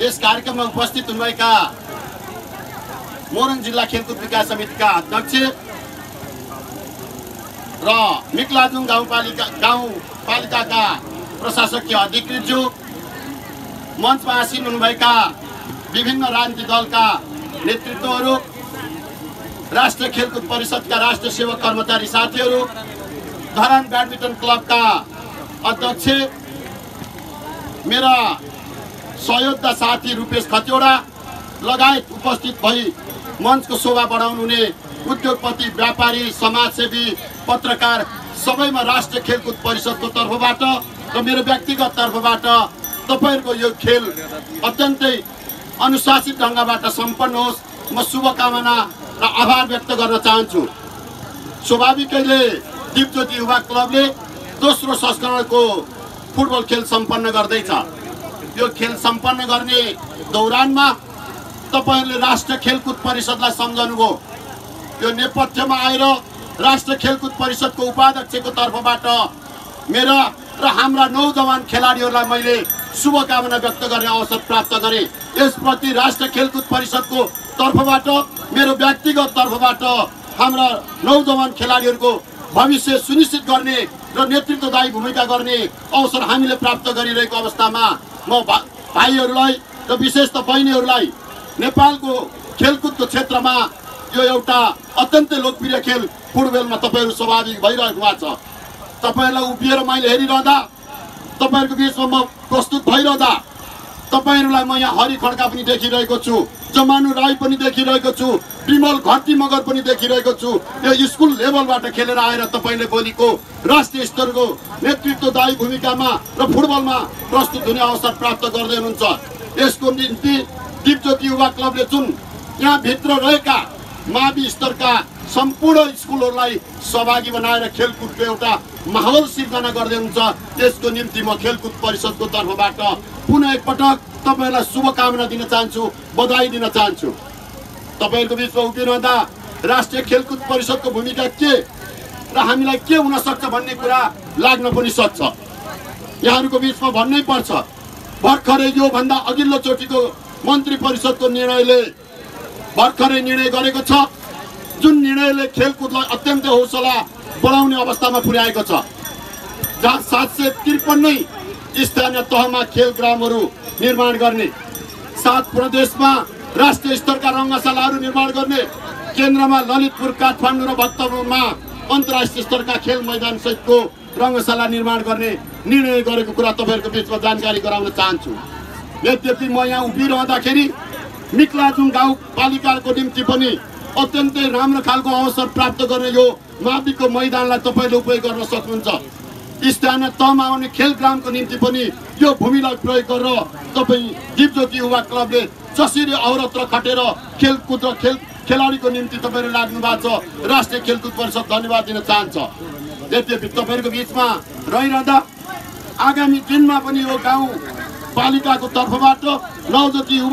यस कार्यक्रममा उपस्थित हुनुभएका मोरङ जिल्ला खेलकुद विकास समितिका अध्यक्ष र मिकलाजुङ गाउँपालिका गाउँपालिकाका प्रशासकीय अधिकृतज्यू मञ्चमा आसीन हुनुभएका विभिन्न राजनीतिक दलका नेतृत्वहरू राष्ट्रिय खेलकुद परिषदका राष्ट्रिय सेवक कर्मचारी साथीहरू धरान ब्याडमिन्टन क्लबका अध्यक्ष मेरा सहयोगका साथी रूपेश खतिवडा लगायत उपस्थित भई मञ्चको शोभा बढाउनु हुने उद्योगपति व्यापारी समाजसेवी पत्रकार सबैमा राष्ट्रिय खेलकुद परिषदको तर्फबाट र मेरो व्यक्तिगत तर्फबाट तपाईँहरूको यो खेल अत्यन्तै अनुशासित ढङ्गबाट सम्पन्न होस्। म शुभकामना र आभार व्यक्त गर्न चाहन्छु। स्वाभाविकैले दिपज्योति युवा क्लबले दोस्रो संस्करणको फुटबल खेल सम्पन्न गर्दैछ। यो खेल सम्पन्न गर्ने दौरानमा तपाईँहरूले राष्ट्रिय खेलकुद परिषदलाई सम्झनुभयो। यो नेपथ्यमा आएर राष्ट्रिय खेलकुद परिषदको उपाध्यक्षको तर्फबाट मेरा र हाम्रा नौजवान खेलाडीहरूलाई मैले शुभकामना व्यक्त गर्ने अवसर प्राप्त गरेँ। यसप्रति राष्ट्रिय खेलकुद परिषदको तर्फबाट मेरो व्यक्तिगत तर्फबाट हाम्रा नौजवान खेलाडीहरूको भविष्य सुनिश्चित गर्ने र नेतृत्वदायी भूमिका गर्ने अवसर हामीले प्राप्त गरिरहेको अवस्थामा म भा भाइहरूलाई र विशेष त बहिनीहरूलाई नेपालको खेलकुदको क्षेत्रमा यो एउटा अत्यन्तै लोकप्रिय खेल फुटबलमा तपाईँहरू स्वाभाविक भइरहेको भएको छ। तपाईँहरूलाई उभिएर मैले हेरिरहँदा तपाईँहरूको बिचमा म प्रस्तुत भइरहँदा तपाईँहरूलाई म यहाँ हरि खड्का पनि देखिरहेको छु जमानु राई पनि देखिरहेको छु विमल घटी मगर पनि देखिरहेको छु। यो स्कुल लेभलबाट खेलेर आएर तपाईँले भोलिको राष्ट्रिय स्तरको नेतृत्वदायी भूमिकामा र फुटबलमा प्रस्तुत हुने अवसर प्राप्त गर्दै हुनुहुन्छ। यसको निम्ति दिपज्योति युवा क्लबले जुन यहाँभित्र रहेका मावि स्तरका सम्पूर्ण स्कुलहरूलाई सहभागी बनाएर खेलकुदको एउटा माहौल सिर्जना गर्दै हुन्छ त्यसको निम्ति म खेलकुद परिषदको तर्फबाट पुनः एकपटक तपाईँहरूलाई शुभकामना दिन चाहन्छु बधाई दिन चाहन्छु। तपाईँहरूको बिचमा उभिरहँदा राष्ट्रिय खेलकुद परिषदको भूमिका के र हामीलाई के हुन सक्छ भन्ने कुरा लाग्न पनि सक्छ। यहाँहरूको बिचमा भन्नै पर्छ। भर्खरै योभन्दा अघिल्लो चोटिको मन्त्री परिषदको निर्णयले भर्खरै निर्णय गरेको छ। जुन निर्णयले खेलकुदलाई अत्यन्तै हौसला बढाउने अवस्थामा पुर्याएको छ। जहाँ सात सय त्रिपन्नै स्थानीय तहमा खेल ग्रामहरू निर्माण गर्ने सात प्रदेशमा राष्ट्रिय स्तरका रङ्गशालाहरू निर्माण गर्ने केन्द्रमा ललितपुर काठमाडौँ र भक्तपुरमा अन्तर्राष्ट्रिय स्तरका खेल मैदान सहितको रङ्गशाला निर्माण गर्ने निर्णय गरेको कुरा तपाईँहरूको बिचमा जानकारी गराउन चाहन्छु। यद्यपि म यहाँ उभिरहँदाखेरि मिक्लाजुङ गाउँपालिकाको निम्ति पनि अत्यन्तै राम्रो खालको अवसर प्राप्त गर्ने यो माविको मैदानलाई तपाईँले उपयोग गर्न सक्नुहुन्छ। स्थानीय तहमा आउने खेल ग्रामको निम्ति पनि यो भूमिलाई प्रयोग गरेर तपाईँ दिपज्योति युवा क्लबले जसरी अवरत्र खटेर खेलकुद र खेल खेलाडीको निम्ति तपाईँहरू लाग्नु भएको छ राष्ट्रिय खेलकुद परिषद धन्यवाद दिन चाहन्छ। यद्यपि तपाईँहरूको बिचमा रहिरहँदा आगामी दिनमा पनि यो गाउँ पालिकाको तर्फबाट नवज्योति युवा